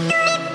you need